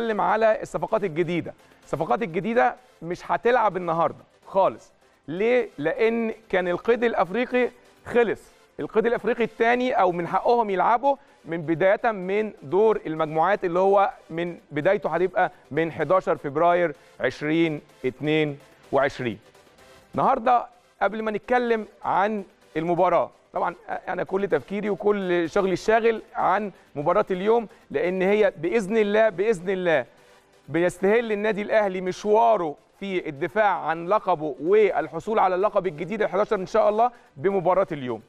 نتكلم على الصفقات الجديدة. الصفقات الجديدة مش هتلعب النهارده خالص. ليه؟ لأن كان القيد الأفريقي خلص. القيد الأفريقي الثاني أو من حقهم يلعبوا من بداية من دور المجموعات اللي هو من بدايته هتبقى من 11 فبراير 2022 النهارده قبل ما نتكلم عن المباراة طبعا أنا كل تفكيري وكل شغلي الشاغل عن مباراة اليوم لأن هي بإذن الله بإذن الله بيستهل النادي الأهلي مشواره في الدفاع عن لقبه والحصول على اللقب الجديد ال11 إن شاء الله بمباراة اليوم.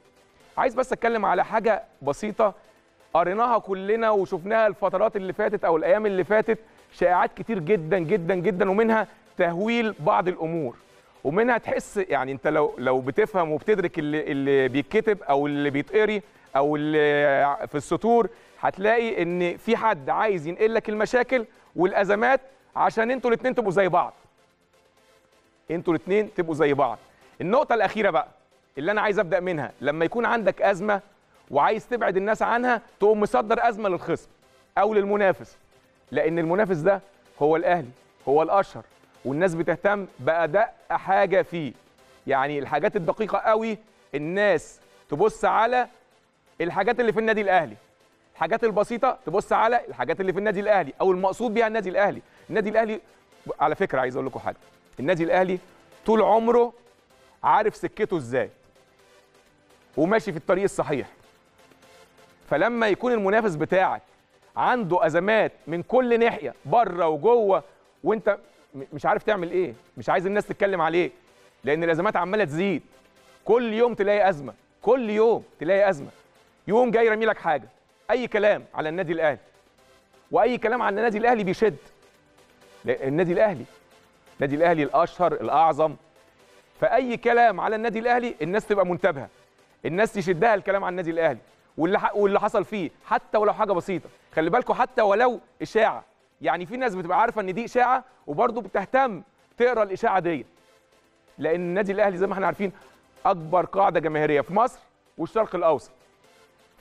عايز بس أتكلم على حاجة بسيطة قريناها كلنا وشفناها الفترات اللي فاتت أو الأيام اللي فاتت شائعات كتير جدا جدا جدا ومنها تهويل بعض الأمور. ومنها تحس يعني انت لو لو بتفهم وبتدرك اللي اللي بيتكتب أو اللي بيتقري أو اللي في السطور هتلاقي ان في حد عايز ينقل لك المشاكل والازمات عشان أنتوا الاثنين تبقوا زي بعض. أنتوا الاثنين تبقوا زي بعض. النقطة الأخيرة بقى اللي أنا عايز أبدأ منها لما يكون عندك أزمة وعايز تبعد الناس عنها تقوم مصدر أزمة للخصم أو للمنافس لأن المنافس ده هو الأهلي هو الأشهر والناس بتهتم بادق حاجة فيه. يعني الحاجات الدقيقة قوي الناس تبص على الحاجات اللي في النادي الأهلي. الحاجات البسيطة تبص على الحاجات اللي في النادي الأهلي أو المقصود بيها النادي الأهلي. النادي الأهلي على فكرة عايز أقول لكم حاجة النادي الأهلي طول عمره عارف سكته إزاي وماشي في الطريق الصحيح. فلما يكون المنافس بتاعك عنده أزمات من كل ناحية بره وجوه وأنت مش عارف تعمل إيه. مش عايز الناس تتكلم عليك لأن الأزمات عمالة تزيد. كل يوم تلاقي أزمة. كل يوم تلاقي أزمة. يوم جاي رامي لك حاجة. أي كلام على النادي الأهلي. وأي كلام على النادي الأهلي بيشد. النادي الأهلي. النادي الأهلي الأشهر الأعظم. فأي كلام على النادي الأهلي الناس تبقى منتبهة. الناس تشدها الكلام عن النادي الأهلي. واللي واللي حصل فيه حتى ولو حاجة بسيطة. خلي بالكم حتى ولو إشاعة. يعني في ناس بتبقى عارفة إن دي إشاعة وبرضه بتهتم تقرأ الإشاعة دي لأن النادي الأهلي زي ما إحنا عارفين أكبر قاعدة جماهيرية في مصر والشرق الأوسط.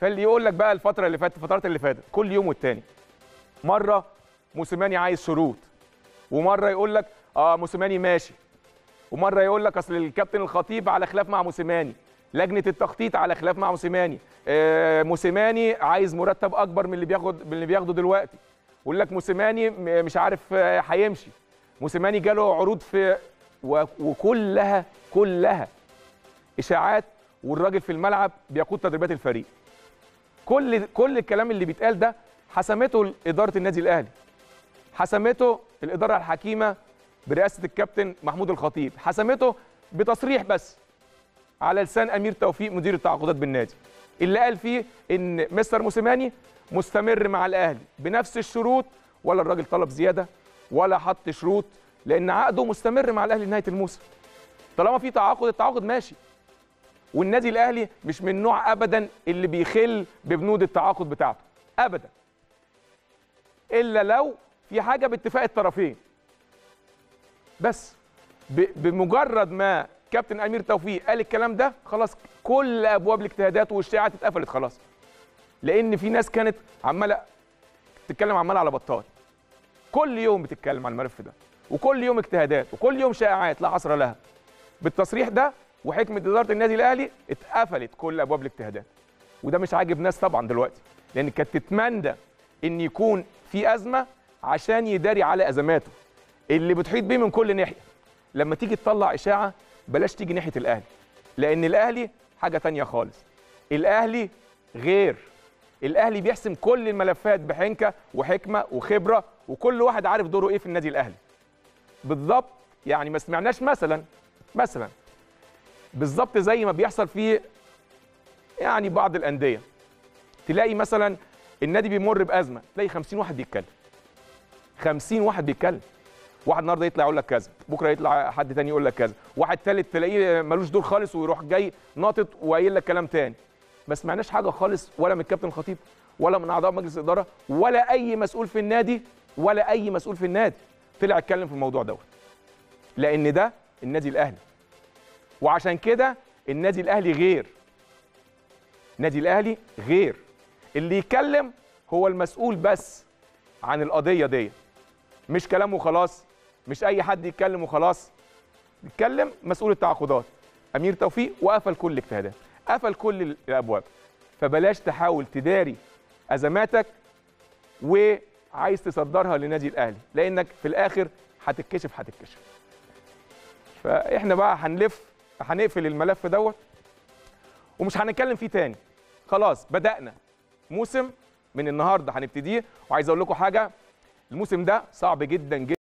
فاللي يقول لك بقى الفترة اللي فاتت الفترات اللي فاتت كل يوم والتاني. مرة موسيماني عايز شروط ومرة يقول لك آه موسيماني ماشي. ومرة يقول لك أصل الكابتن الخطيب على خلاف مع موسيماني. لجنة التخطيط على خلاف مع موسيماني. آه موسيماني عايز مرتب أكبر من اللي بياخد من اللي بياخده دلوقتي. يقول لك موسيماني مش عارف هيمشي. موسيماني جاله عروض في وكلها كلها إشاعات والراجل في الملعب بيقود تدريبات الفريق. كل كل الكلام اللي بيتقال ده حسمته اداره النادي الأهلي. حسمته الإدارة الحكيمة برئاسة الكابتن محمود الخطيب. حسمته بتصريح بس على لسان أمير توفيق مدير التعاقدات بالنادي. اللي قال فيه إن مستر موسيماني مستمر مع الأهلي بنفس الشروط ولا الراجل طلب زيادة ولا حط شروط لأن عقده مستمر مع الأهلي لنهاية الموسم. طالما في تعاقد التعاقد ماشي. والنادي الأهلي مش من نوع ابدا اللي بيخل ببنود التعاقد بتاعته. ابدا. إلا لو في حاجة باتفاق الطرفين. بس بمجرد ما كابتن أمير توفيق قال الكلام ده خلاص كل أبواب الاجتهادات والشائعات اتقفلت خلاص. لأن في ناس كانت عمالة تتكلم عمالة على بطال. كل يوم بتتكلم عن الملف ده وكل يوم اجتهادات وكل يوم شائعات لا حصر لها. بالتصريح ده وحكمة إدارة النادي الأهلي اتقفلت كل أبواب الاجتهادات. وده مش عاجب ناس طبعا دلوقتي لأن كانت تتمنى إن يكون في أزمة عشان يداري على أزماته. اللي بتحيط بيه من كل ناحية لما تيجي تطلع إشاعة بلاش تيجي ناحية الأهلي لأن الأهلي حاجة تانية خالص. الأهلي غير. الأهلي بيحسم كل الملفات بحنكة وحكمة وخبرة وكل واحد عارف دوره إيه في النادي الأهلي. بالظبط يعني ما سمعناش مثلا مثلا. بالظبط زي ما بيحصل في يعني بعض الأندية. تلاقي مثلا النادي بيمر بأزمة تلاقي 50 واحد بيتكلم. 50 واحد بيتكلم. واحد النهارده يطلع يقول لك كذا بكره يطلع حد تاني يقول لك كذا واحد تالت تلاقيه ملوش دور خالص ويروح جاي ناطط وقايل لك كلام تاني. ما سمعناش حاجة خالص ولا من الكابتن الخطيب ولا من أعضاء مجلس الإدارة ولا أي مسؤول في النادي ولا أي مسؤول في النادي. طلع اتكلم في الموضوع دوت. لأن ده النادي الأهلي. وعشان كده النادي الأهلي غير. النادي الأهلي غير. اللي يتكلم هو المسؤول بس عن القضية دي مش كلام وخلاص. مش أي حد يتكلم وخلاص. يتكلم مسؤول التعاقدات. أمير توفيق وقفل كل الاجتهادات قفل كل الأبواب. فبلاش تحاول تداري أزماتك وعايز تصدرها لنادي الأهلي لأنك في الآخر هتتكشف هتتكشف. فإحنا بقى هنلف هنقفل الملف دوت ومش هنتكلم فيه تاني. خلاص بدأنا. موسم من النهارده هنبتديه. وعايز أقول لكم حاجة الموسم ده صعب جدا جدا.